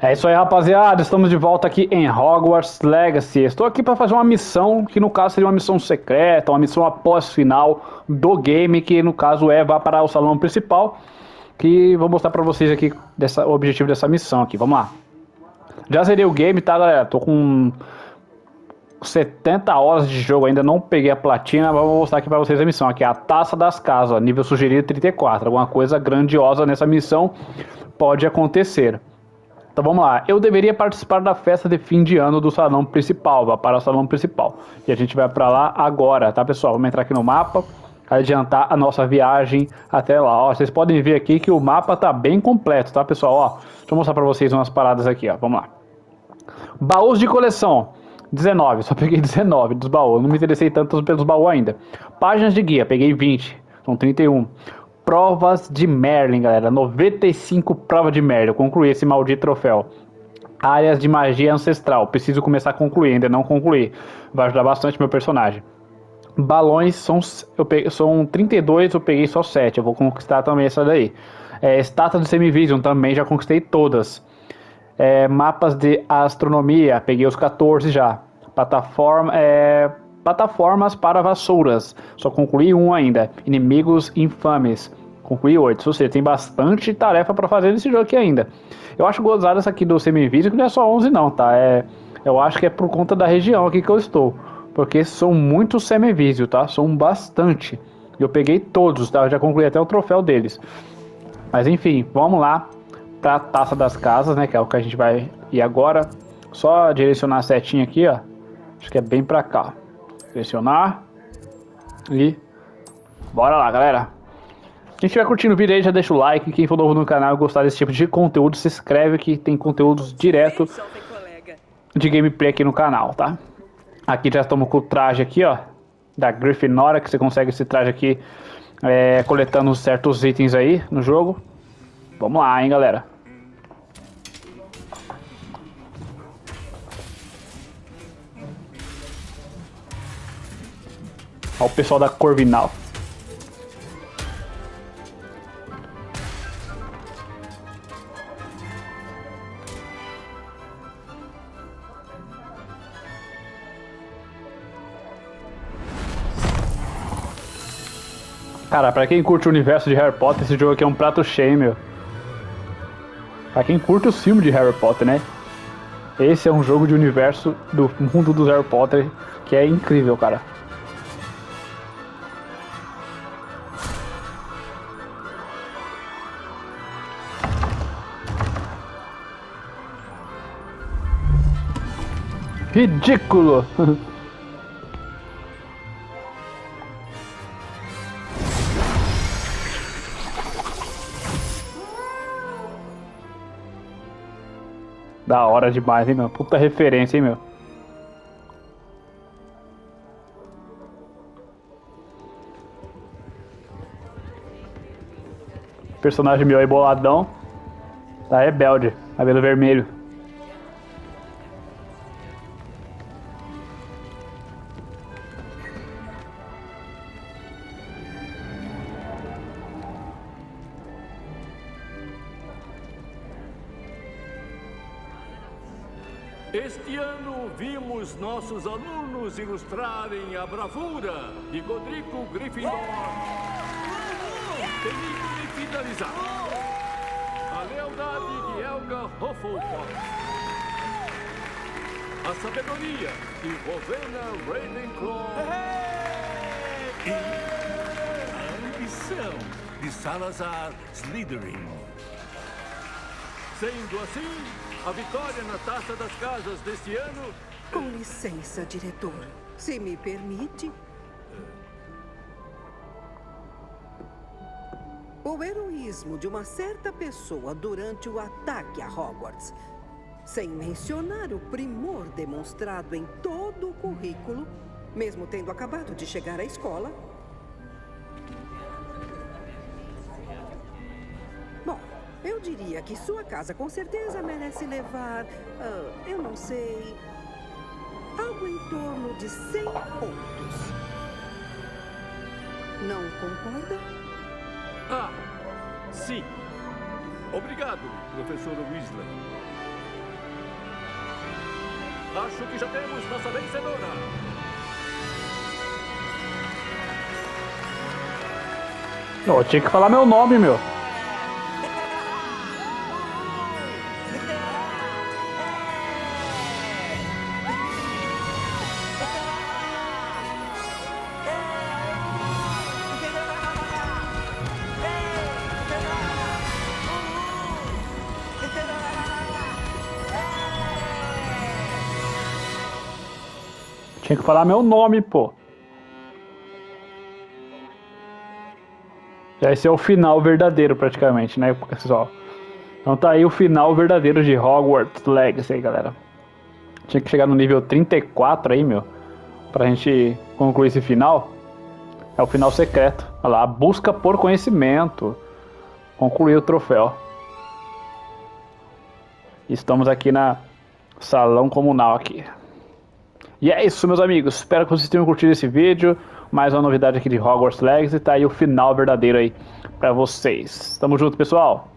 É isso aí, rapaziada. Estamos de volta aqui em Hogwarts Legacy. Estou aqui para fazer uma missão, que no caso seria uma missão secreta, uma missão após final do game, que no caso é vá para o salão principal, que vou mostrar para vocês aqui dessa, o objetivo dessa missão aqui. Vamos lá. Já zerei o game, tá, galera? Tô com 70 horas de jogo, ainda não peguei a platina, mas vou mostrar aqui para vocês a missão. Aqui, a Taça das Casas, nível sugerido 34. Alguma coisa grandiosa nessa missão pode acontecer. Então vamos lá. Eu deveria participar da festa de fim de ano do salão principal, vá para o salão principal. E a gente vai para lá agora, tá, pessoal? Vamos entrar aqui no mapa, adiantar a nossa viagem até lá. Ó, vocês podem ver aqui que o mapa tá bem completo, tá, pessoal? Ó, deixa eu mostrar para vocês umas paradas aqui, ó. Vamos lá. Baús de coleção. 19, só peguei 19 dos baús, não me interessei tanto pelos baús ainda. Páginas de guia, peguei 20, são 31 provas de Merlin, galera. 95 provas de Merlin. Eu concluí esse maldito troféu. Áreas de magia ancestral. Preciso começar a concluir, ainda não concluí. Vai ajudar bastante meu personagem. Balões são, eu peguei, são 32, eu peguei só 7. Eu vou conquistar também essa daí. É, estátua de Semivision também já conquistei todas. É, mapas de astronomia, peguei os 14 já. Plataforma, é, plataformas para vassouras, só concluí um ainda. Inimigos infames, concluí 8. Ou seja, tem bastante tarefa para fazer nesse jogo aqui ainda. Eu acho gozado essa aqui do semivídeo que não é só 11 não, tá? É, eu acho que é por conta da região aqui que eu estou. Porque são muitos semivídeo, tá? São bastante. Eu peguei todos, tá? Eu já concluí até o troféu deles. Mas enfim, vamos lá para a taça das casas, né? Que é o que a gente vai ir agora. Só direcionar a setinha aqui, ó. Acho que é bem para cá. Selecionar. E bora lá, galera. Quem estiver curtindo o vídeo aí, já deixa o like. Quem for novo no canal e gostar desse tipo de conteúdo, se inscreve que tem conteúdos direto de gameplay aqui no canal, tá? Aqui já estamos com o traje aqui, ó, da Grifinória, que você consegue esse traje aqui é, coletando certos itens aí no jogo. Vamos lá, hein, galera. Olha o pessoal da Corvinal. Cara, pra quem curte o universo de Harry Potter, esse jogo aqui é um prato cheio, meu. Pra quem curte o filme de Harry Potter, né? Esse é um jogo de universo do mundo dos Harry Potter que é incrível, cara. Ridículo! Da hora demais, hein, meu? Puta referência, hein, meu? Personagem meu aí boladão. Tá rebelde, cabelo vermelho. Este ano vimos nossos alunos ilustrarem a bravura de Godrico Gryffindor. Temido e finalizar. A lealdade de Helga Hufflepuff. A sabedoria de Rowena Ravenclaw. E a ambição de Salazar Slytherin. Sendo assim, a vitória na Taça das Casas deste ano... Com licença, diretor. Se me permite... O heroísmo de uma certa pessoa durante o ataque a Hogwarts, sem mencionar o primor demonstrado em todo o currículo, mesmo tendo acabado de chegar à escola, Eu diria que sua casa com certeza merece levar, uh, eu não sei, algo em torno de 100 pontos. Não concorda? Ah, sim. Obrigado, professor Weasley. Acho que já temos nossa vencedora. Eu tinha que falar meu nome, meu. Tinha que falar meu nome, pô. Esse é o final verdadeiro, praticamente, né, pessoal? Então tá aí o final verdadeiro de Hogwarts Legacy aí, galera. Tinha que chegar no nível 34 aí, meu. Pra gente concluir esse final. É o final secreto. Olha lá, a busca por conhecimento. Concluir o troféu. Estamos aqui na salão comunal aqui. E é isso, meus amigos. Espero que vocês tenham curtido esse vídeo. Mais uma novidade aqui de Hogwarts Legacy. Tá aí o final verdadeiro aí pra vocês. Tamo junto, pessoal.